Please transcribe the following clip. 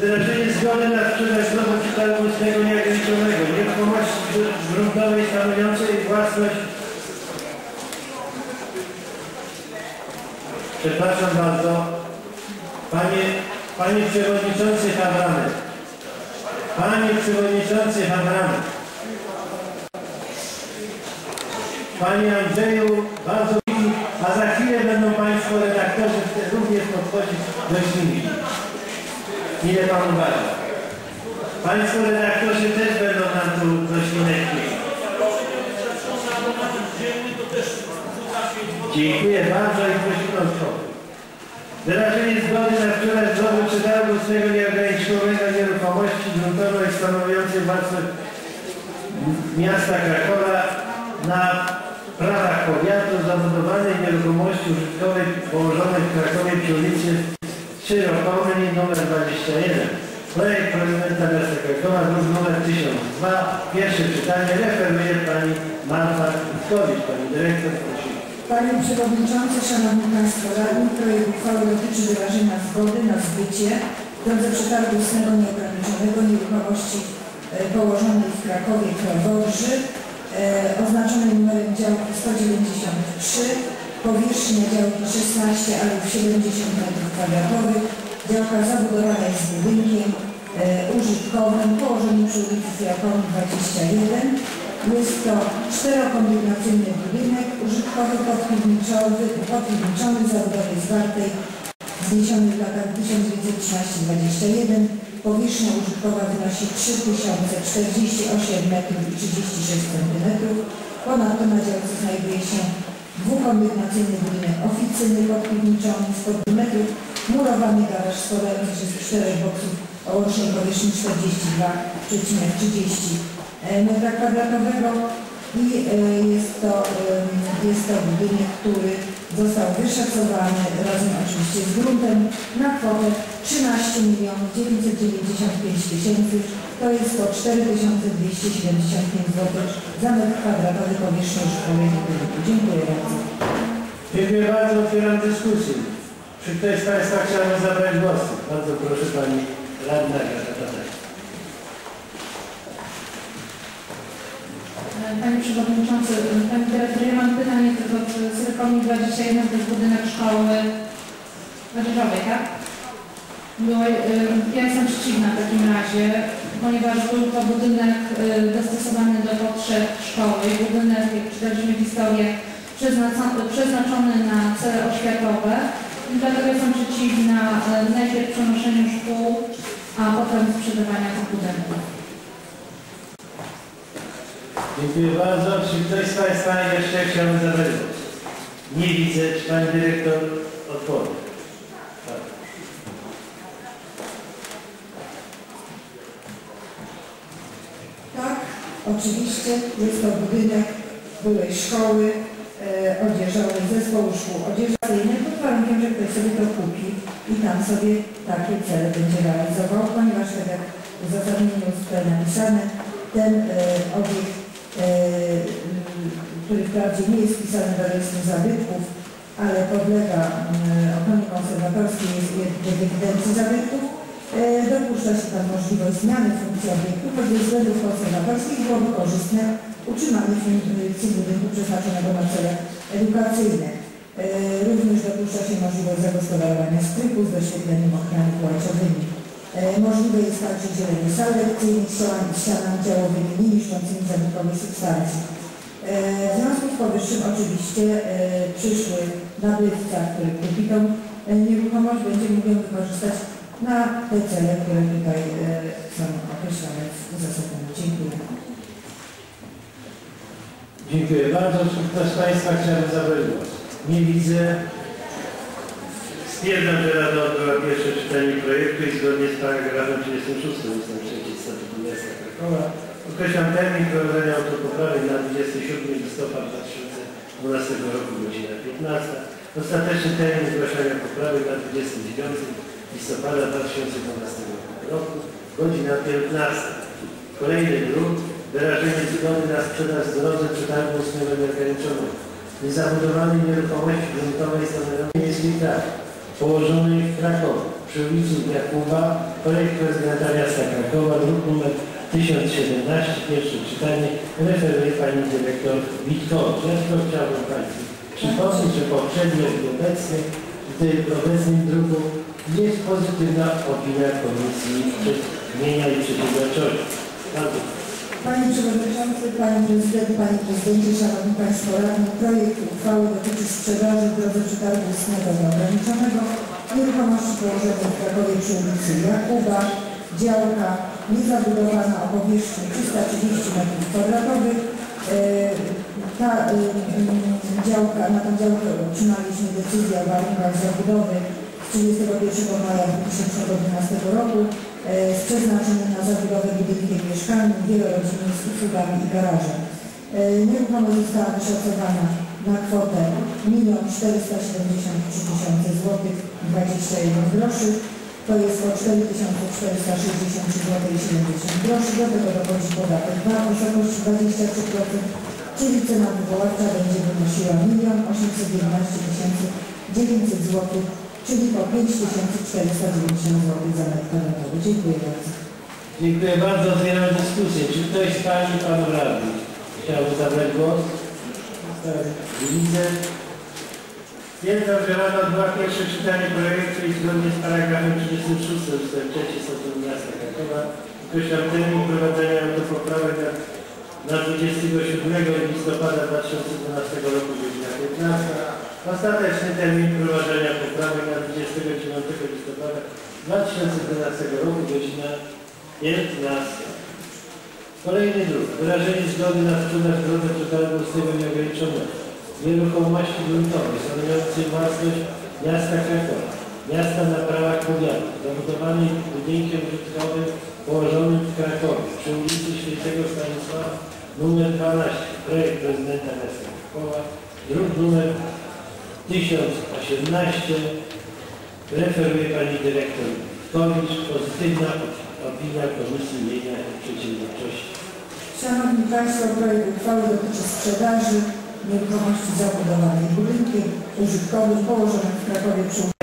Wyrażenie zgody na sprzedaż domu przetargowego nieograniczonego nieruchomości gruntowej stanowiącej własność Przepraszam bardzo. Panie, Panie Przewodniczący Habranek. Panie Przewodniczący Habranek. Panie Andrzeju, bardzo a za chwilę będą Państwo redaktorzy również podchodzić do śmigi. Ile Pan uważa? Państwo redaktorzy też będą nam tu do śminek Dziękuję bardzo i prosimy o spokój. Wyrażenie zgody na sprzedaż domu przetargu swego nieograniczonego nieruchomości gruntowej stanowiącej własność miasta Krakowa na prawach powiatu zabudowanej nieruchomości użytkowej położonej w Krakowie przy ulicy Szyrokomej nr 21. Projekt prezydenta druk nr 1002. Pierwsze czytanie referuje pani Marta Kutkowicz. Pani dyrektor prosimy. Panie Przewodniczący, Szanowni Państwo Radni, projekt uchwały dotyczy wyrażenia zgody na zbycie w drodze przetargu ustnego nieograniczonego nieruchomości e, położonej w Krakowie Kraworzy, e, oznaczonej numerem działki 193, powierzchnia działki 16, ale 70 m2. Działka zabudowana jest budynkiem e, użytkowym położonym przy ulicy Krakowi 21. Jest to czterokondygnacyjny budynek użytkowy podpiwniczony, podpiwniczony zabudowy zwartej zniesiony w latach 1913-21. Powierzchnia użytkowa wynosi 3048 metrów i 36 cm. Ponadto na działce znajduje się dwukondygnacyjny budynek oficyny podpiwniczony z metrów, murowany garaż składający z czterech boksów o łącznej powierzchni 42,30 metra kwadratowego i e, jest to, e, jest to budynek, który został wyszacowany razem oczywiście z gruntem na kwotę 13 milionów 995 tysięcy, to jest to 4275 zł za metr kwadratowy powierzchni użytkowej budynku. Dziękuję bardzo. Dziękuję bardzo. Otwieram dyskusję. Czy ktoś z Państwa chciałby zabrać głos? Bardzo proszę Pani Radna Panie Przewodniczący, Panie Dyrektor, ja mam pytanie tylko, czy z Rekomi 21 to jest budynek szkoły młodzieżowej, tak? Było, y, ja jestem przeciwna w takim razie, ponieważ był to budynek y, dostosowany do potrzeb szkoły budynek, jak czytaliśmy historię, przeznaczony, na cele oświatowe. I dlatego jestem przeciwna y, najpierw przenoszeniu szkół, a potem sprzedawania tych budynków. Dziękuję bardzo. Czy ktoś z Państwa jeszcze chciałby głos? Nie widzę. Czy Pani Dyrektor odpowie? Tak. Tak, oczywiście jest to budynek byłej szkoły e, odzieżowej, zespołu szkół odzieżowych. Pod warunkiem, że ktoś sobie to kupi i tam sobie takie cele będzie realizował, ponieważ tak jak w uzasadnieniu jest tutaj napisane, ten e, obiekt, e, który wprawdzie nie jest wpisany do rejestru zabytków, ale podlega ochronie konserwatorskiej, jest w ewidencji zabytków, Dopuszcza się tam możliwość zmiany funkcji obiektu, ze względów konserwatorskich byłoby korzystne utrzymanie funkcji budynku przeznaczonego na cele edukacyjne. E, Również dopuszcza się możliwość zagospodarowania strychu z doświetleniem ochrony płaciowymi. E, Możliwe jest także dzielenie sal lekcyjnych ścianami działowymi nie niszczącymi zabytkowej substancji. E, W związku z powyższym oczywiście e, przyszły nabywca, który kupi tą e, nieruchomość, będzie mógł wykorzystać na te cele, które tutaj e, są określone w uzasadnieniu. Dziękuję. Dziękuję bardzo. Czy ktoś z Państwa chciałby zabrać głos? Nie widzę. Stwierdzam, że Rada odbyła pierwsze czytanie projektu i zgodnie z paragrafem 36 ust. 3 Statutu Miasta Krakowa określam termin wprowadzenia autopoprawek na 27 listopada 2012 roku, godzina 15. Ostateczny termin zgłaszania poprawek na 29 listopada 2012 roku, godzina 15. Kolejny druk, wyrażenie zgody na sprzedaż w drodze przetargu ustnego nieograniczonego. Niezabudowanej nieruchomości gruntowej stanowiącej praw, położonej w Krakowie. Przy ulicy Jakuba. Projekt prezydenta miasta Krakowa, druk numer 1017, pierwsze czytanie, referuje pani dyrektor Witkowicz. Ja tylko chciałbym Państwu przypomnieć, że poprzednio i obecnie w obecnym druku jest pozytywna opinia Komisji Mienia i Przedsiębiorczości. Panie Przewodniczący, Panie Prezydent, Panie Prezydencie, Szanowni Państwo Radni, projekt uchwały dotyczy sprzedaży w drodze przetargu istnego nieograniczonego nieruchomości położonej w Krakowie przy ulicy Jakuba, działka niezabudowana o powierzchni 330 m2. E, Ta e, działka, na tą działkę otrzymaliśmy decyzję o warunkach zabudowy 31 maja 2012 roku e, z przeznaczeniem na zabudowę budynkiem mieszkalnym, wielorodzinnym z usługami i garażem. E, Nieruchomość została wyszacowana na kwotę 1 473 tysiące złotych 21 groszy. To jest o 4463 zł i 70 groszy. Do tego dochodzi podatek VAT w wysokości 23%, czyli cena wywoławcza będzie wynosiła 1 811 900 zł, czyli po 5490 zł za metr kwadratowy. Dziękuję bardzo. Dziękuję bardzo. Otwieram dyskusję. Czy ktoś z Pani i Panów Radnych chciałby zabrać głos? Tak, Widzę. Stwierdzam, że Rada odbyła pierwsze czytanie projektu i zgodnie z paragrafem 36 ust. 3 Statutu Miasta Krakowa określam termin wprowadzenia do poprawek na, na 27 listopada 2012 roku godzina 15. Ostateczny termin wprowadzenia poprawek na 29 listopada 2012 roku godzina 15. Kolejny druk. Wyrażenie zgody na sprzedaż w drodze przetargu ustnego nieograniczonego. Nieruchomości gruntowej stanowiącej własność miasta Krakowa. Miasta na prawach powiatu. Zabudowanej budynkiem użytkowym położonym w Krakowie przy ulicy Świętego Stanisława numer 12. Projekt prezydenta miasta Krakowa. Druk numer 1018. Referuje pani dyrektor Kowicz. Pozytywna opinia Komisji Mienia i Przedsiębiorczości. Szanowni Państwo, projekt uchwały dotyczy sprzedaży nieruchomości zabudowanej budynkiem użytkowym położonym w Krakowie przy